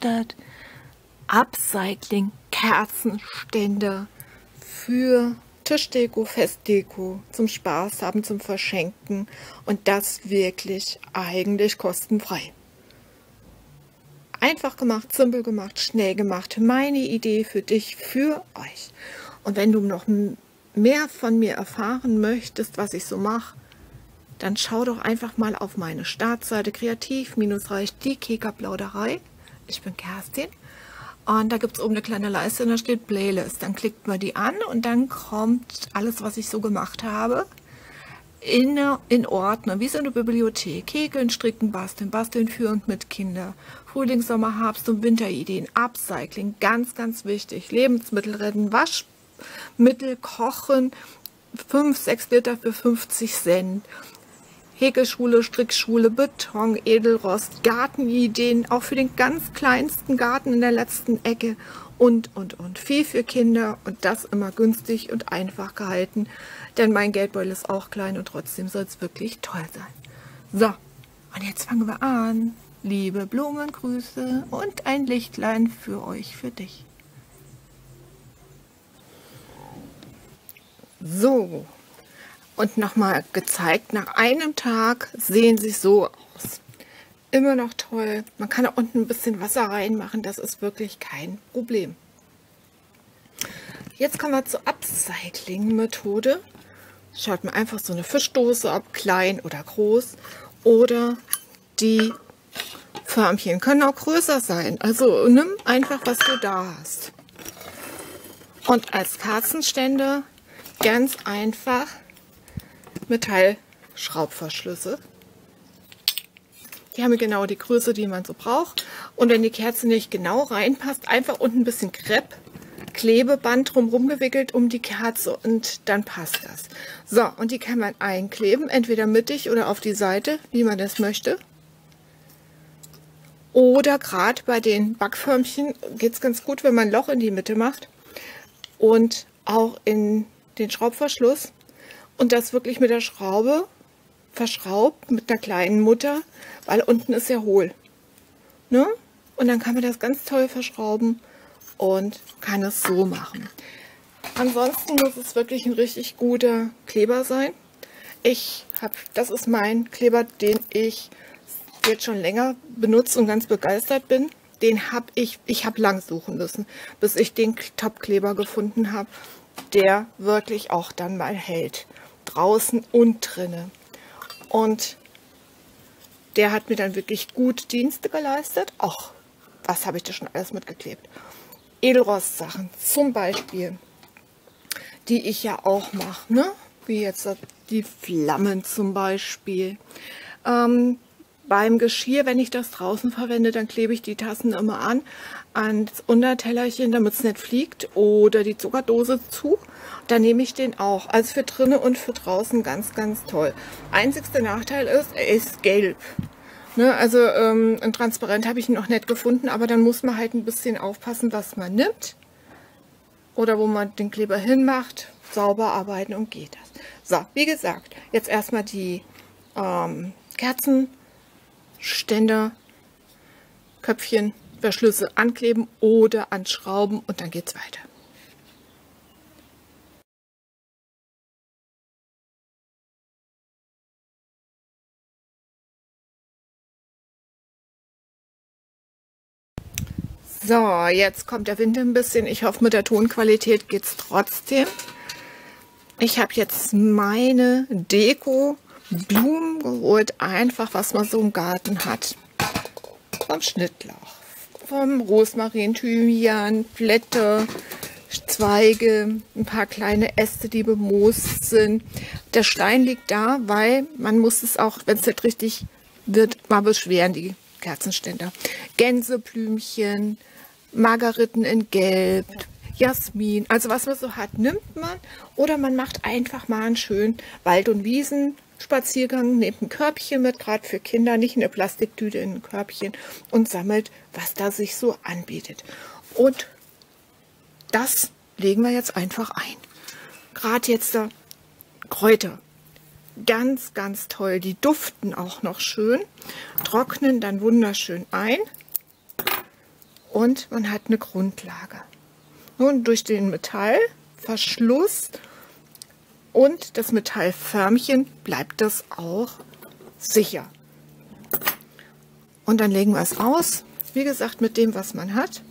Blumenwerkstatt. Upcycling, Kerzenständer für Tischdeko, Festdeko, zum Spaß haben, zum Verschenken und das wirklich eigentlich kostenfrei. Einfach gemacht, simpel gemacht, schnell gemacht. Meine Idee für dich, für euch. Und wenn du noch mehr von mir erfahren möchtest, was ich so mache, dann schau doch einfach mal auf meine Startseite kreativ-reich die Kika-Plauderei. Ich bin Kerstin und da gibt es oben eine kleine Leiste und da steht Playlist. Dann klickt man die an und dann kommt alles, was ich so gemacht habe, in, in Ordner, wie so eine Bibliothek. Häkeln, Stricken, Basteln, Basteln für und mit Kinder. Frühling, Sommer, Herbst und Winterideen. Upcycling, ganz, ganz wichtig. Lebensmittel retten, Waschmittel kochen. 5, 6 Liter für 50 Cent. Häkelschule, Strickschule, Beton, Edelrost, Gartenideen, auch für den ganz kleinsten Garten in der letzten Ecke und, und, und. Viel für Kinder und das immer günstig und einfach gehalten, denn mein Geldbeutel ist auch klein und trotzdem soll es wirklich toll sein. So, und jetzt fangen wir an. Liebe Blumengrüße und ein Lichtlein für euch, für dich. So, und nochmal gezeigt, nach einem Tag sehen sie so aus. Immer noch toll. Man kann da unten ein bisschen Wasser reinmachen, das ist wirklich kein Problem. Jetzt kommen wir zur Upcycling-Methode. Schaut mir einfach so eine Fischdose ab, klein oder groß. Oder die Förmchen können auch größer sein. Also nimm einfach, was du da hast. Und als Kerzenständer ganz einfach Metallschraubverschlüsse. Die haben genau die Größe, die man so braucht. Und wenn die Kerze nicht genau reinpasst, einfach unten ein bisschen Krepp, Klebeband drumherum gewickelt um die Kerze und dann passt das. So, und die kann man einkleben, entweder mittig oder auf die Seite, wie man das möchte. Oder gerade bei den Backförmchen geht es ganz gut, wenn man ein Loch in die Mitte macht und auch in den Schraubverschluss und das wirklich mit der Schraube verschraubt, mit einer kleinen Mutter, weil unten ist ja hohl. Ne? Und dann kann man das ganz toll verschrauben und kann es so machen. Ansonsten muss es wirklich ein richtig guter Kleber sein. Ich habe, das ist mein Kleber, den ich jetzt schon länger benutze und ganz begeistert bin. Den habe ich, ich habe lang suchen müssen, bis ich den Top-Kleber gefunden habe, der wirklich auch dann mal hält draußen und drinnen. Und der hat mir dann wirklich gut Dienste geleistet. Ach, was habe ich da schon alles mitgeklebt? Edelrost-Sachen zum Beispiel, die ich ja auch mache, ne? wie jetzt die Flammen zum Beispiel. Ähm, beim Geschirr, wenn ich das draußen verwende, dann klebe ich die Tassen immer an ans Untertellerchen, damit es nicht fliegt oder die Zuckerdose zu. Dann nehme ich den auch. Also für drinnen und für draußen ganz, ganz toll. Einzigster Nachteil ist, er ist gelb. Ne, also ähm, ein Transparent habe ich noch nicht gefunden, aber dann muss man halt ein bisschen aufpassen, was man nimmt. Oder wo man den Kleber hinmacht, sauber arbeiten und geht das. So, wie gesagt, jetzt erstmal die ähm, Kerzenständer, Köpfchen Verschlüsse ankleben oder anschrauben und dann geht es weiter. So, jetzt kommt der Wind ein bisschen. Ich hoffe, mit der Tonqualität geht es trotzdem. Ich habe jetzt meine Deko Blumen geholt, einfach was man so im Garten hat. Vom Schnittlauch vom Rosmarin, Thymian, Blätter, Zweige, ein paar kleine Äste, die bemoost sind. Der Stein liegt da, weil man muss es auch, wenn es nicht richtig wird, mal beschweren, die Kerzenständer. Gänseblümchen, Margariten in Gelb, Jasmin, also was man so hat, nimmt man oder man macht einfach mal einen schönen Wald- und Wiesen Spaziergang, nehmt ein Körbchen mit, gerade für Kinder, nicht eine Plastiktüte in ein Körbchen und sammelt, was da sich so anbietet. Und das legen wir jetzt einfach ein. Gerade jetzt da Kräuter. ganz, ganz toll. Die duften auch noch schön, trocknen dann wunderschön ein und man hat eine Grundlage. Nun durch den Metallverschluss und das Metallförmchen bleibt das auch sicher. Und dann legen wir es aus, wie gesagt, mit dem, was man hat.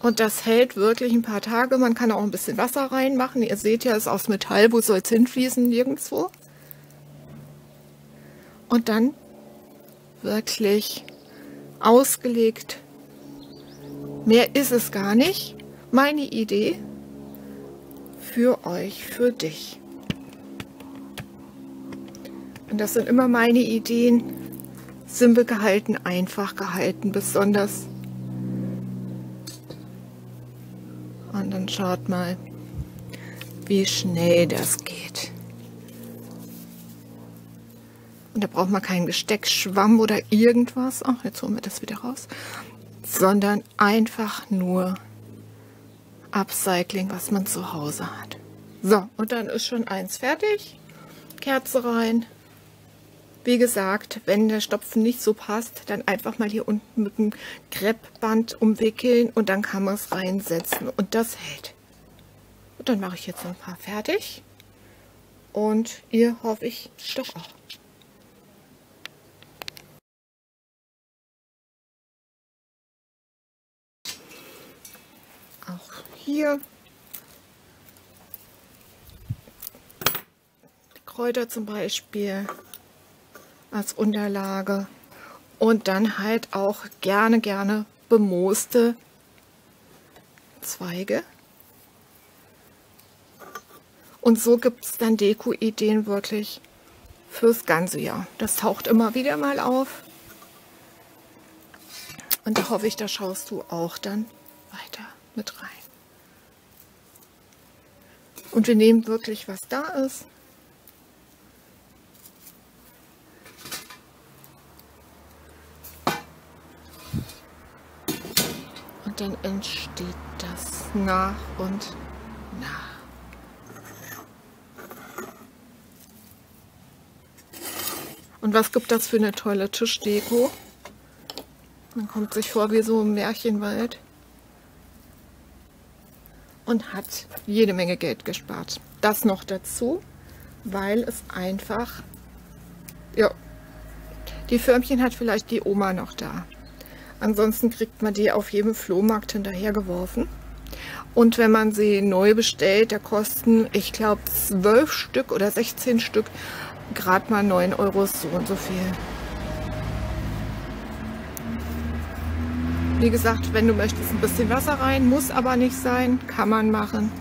Und das hält wirklich ein paar Tage. Man kann auch ein bisschen Wasser reinmachen. Ihr seht ja, es ist aus Metall. Wo soll es hinfließen? Nirgendwo. Und dann wirklich ausgelegt. Mehr ist es gar nicht. Meine Idee für euch, für dich. Und das sind immer meine Ideen. Simpel gehalten, einfach gehalten, besonders. Und dann schaut mal, wie schnell das geht. Und da braucht man keinen Gesteckschwamm oder irgendwas. Ach, jetzt holen wir das wieder raus. Sondern einfach nur Upcycling, was man zu Hause hat. So, und dann ist schon eins fertig. Kerze rein. Wie gesagt, wenn der Stopfen nicht so passt, dann einfach mal hier unten mit dem Kreppband umwickeln und dann kann man es reinsetzen und das hält. Und dann mache ich jetzt noch ein paar fertig und ihr hoffe ich doch auch. Hier Kräuter zum Beispiel als Unterlage und dann halt auch gerne, gerne bemooste Zweige. Und so gibt es dann Deko-Ideen wirklich fürs ganze Jahr. Das taucht immer wieder mal auf. Und da hoffe ich, da schaust du auch dann weiter mit rein. Und wir nehmen wirklich, was da ist. Und dann entsteht das nach und nach. Und was gibt das für eine tolle Tischdeko? Man kommt sich vor wie so ein Märchenwald und hat jede Menge Geld gespart. Das noch dazu, weil es einfach, ja, die Förmchen hat vielleicht die Oma noch da. Ansonsten kriegt man die auf jedem Flohmarkt hinterhergeworfen. Und wenn man sie neu bestellt, da kosten, ich glaube, 12 Stück oder 16 Stück gerade mal 9 Euro so und so viel. Wie gesagt, wenn du möchtest, ein bisschen Wasser rein, muss aber nicht sein, kann man machen.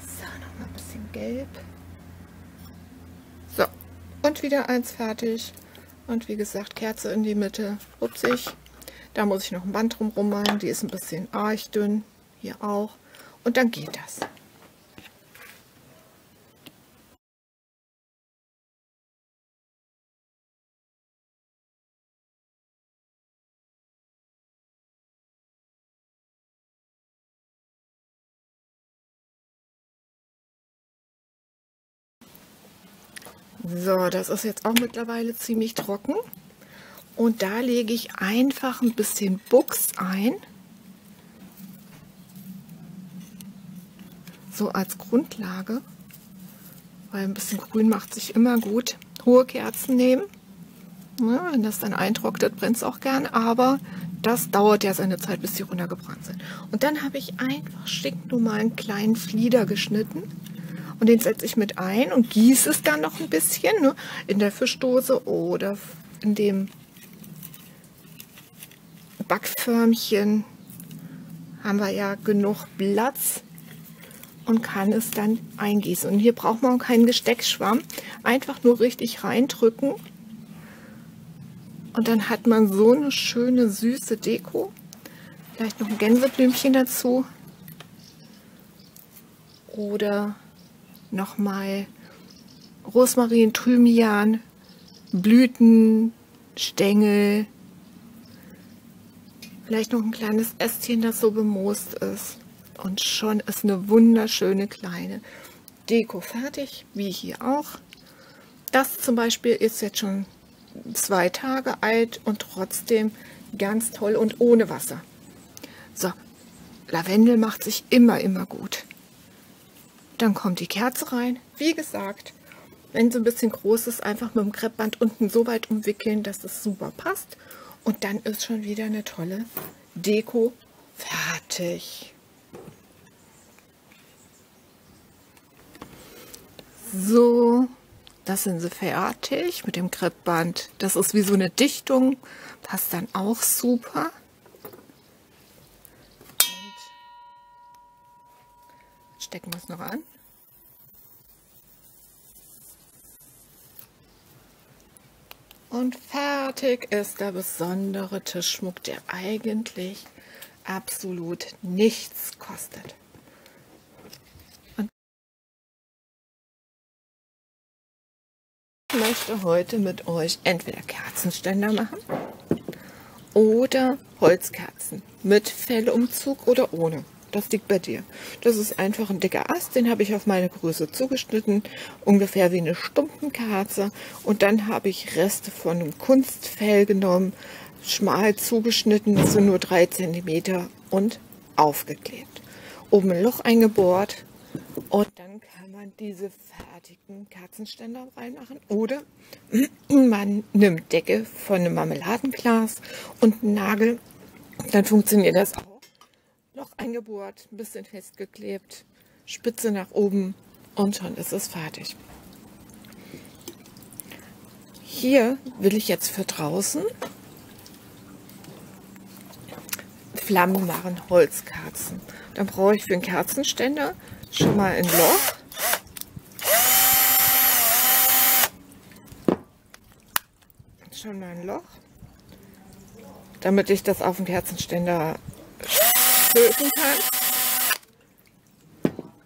So, nochmal ein bisschen gelb. So, und wieder eins fertig. Und wie gesagt, Kerze in die Mitte, rupsig. Da muss ich noch ein Band drum rummalen, die ist ein bisschen arg dünn, hier auch. Und dann geht das. So, das ist jetzt auch mittlerweile ziemlich trocken. Und da lege ich einfach ein bisschen Buchs ein. So als Grundlage. Weil ein bisschen Grün macht sich immer gut. Hohe Kerzen nehmen. Ja, wenn das dann eintrocknet, brennt es auch gern. Aber das dauert ja seine Zeit, bis die runtergebrannt sind. Und dann habe ich einfach stinknormalen kleinen Flieder geschnitten und den setze ich mit ein und gieße es dann noch ein bisschen ne, in der Fischdose oder in dem Backförmchen haben wir ja genug Platz und kann es dann eingießen. Und hier braucht man keinen Gesteckschwamm, einfach nur richtig reindrücken und dann hat man so eine schöne süße Deko. Vielleicht noch ein Gänseblümchen dazu. Oder nochmal Rosmarin, Thymian, Blüten, Stängel, vielleicht noch ein kleines Ästchen, das so bemoost ist. und schon ist eine wunderschöne kleine Deko fertig, wie hier auch. Das zum Beispiel ist jetzt schon zwei Tage alt und trotzdem ganz toll und ohne Wasser. So, Lavendel macht sich immer, immer gut. Dann kommt die Kerze rein. Wie gesagt, wenn so ein bisschen groß ist, einfach mit dem Kreppband unten so weit umwickeln, dass es super passt. Und dann ist schon wieder eine tolle Deko fertig. So, das sind sie fertig mit dem Kreppband. Das ist wie so eine Dichtung, passt dann auch super. Stecken wir es noch an. Und fertig ist der besondere Tischschmuck, der eigentlich absolut nichts kostet. Und ich möchte heute mit euch entweder Kerzenständer machen oder Holzkerzen mit Fellumzug oder ohne. Das liegt bei dir. Das ist einfach ein dicker Ast, den habe ich auf meine Größe zugeschnitten, ungefähr wie eine Stumpenkerze. Und dann habe ich Reste von einem Kunstfell genommen, schmal zugeschnitten, sind nur drei Zentimeter und aufgeklebt. Oben ein Loch eingebohrt und dann kann man diese fertigen Kerzenständer reinmachen. Oder man nimmt Decke von einem Marmeladenglas und einen Nagel, dann funktioniert das auch. Loch eingebohrt, ein bisschen festgeklebt, Spitze nach oben und schon ist es fertig. Hier will ich jetzt für draußen Flammen machen, Holzkerzen. Dann brauche ich für einen Kerzenständer schon mal ein Loch. Schon mal ein Loch, damit ich das auf dem Kerzenständer lösen kann.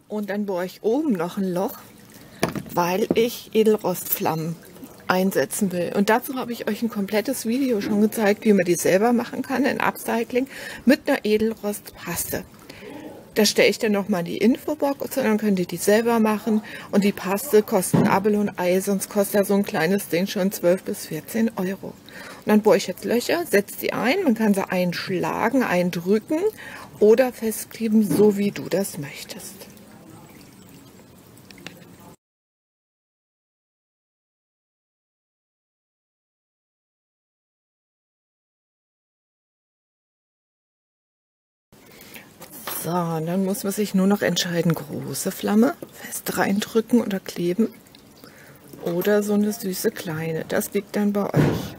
Und dann bohre ich oben noch ein Loch, weil ich Edelrostflammen einsetzen will. Und dazu habe ich euch ein komplettes Video schon gezeigt, wie man die selber machen kann in Upcycling mit einer Edelrostpaste. Da stelle ich dann nochmal die Infobox und dann könnt ihr die selber machen. Und die Paste kostet ein Abel und Ei, sonst kostet ja so ein kleines Ding schon 12 bis 14 Euro. Und dann bohre ich jetzt Löcher, setze die ein. Man kann sie einschlagen, eindrücken oder festkleben, so wie du das möchtest. So, dann muss man sich nur noch entscheiden, große Flamme fest reindrücken oder kleben oder so eine süße kleine. Das liegt dann bei euch.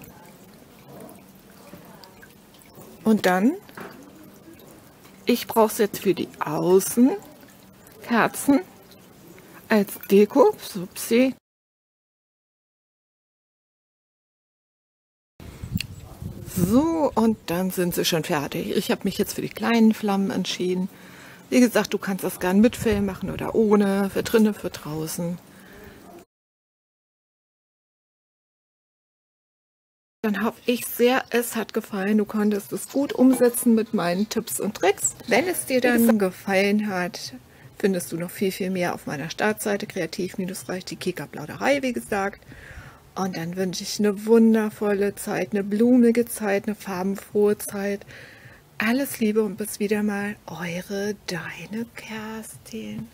Und dann ich brauche es jetzt für die Außenkerzen als Deko. Upsi. So, und dann sind sie schon fertig. Ich habe mich jetzt für die kleinen Flammen entschieden. Wie gesagt, du kannst das gern mit Fell machen oder ohne, für drinnen, für draußen. Dann hoffe ich sehr, es hat gefallen. Du konntest es gut umsetzen mit meinen Tipps und Tricks. Wenn es dir dann gefallen hat, findest du noch viel, viel mehr auf meiner Startseite kreativ-reich die Kika-Plauderei, wie gesagt. Und dann wünsche ich eine wundervolle Zeit, eine blumige Zeit, eine farbenfrohe Zeit. Alles Liebe und bis wieder mal, eure Deine Kerstin.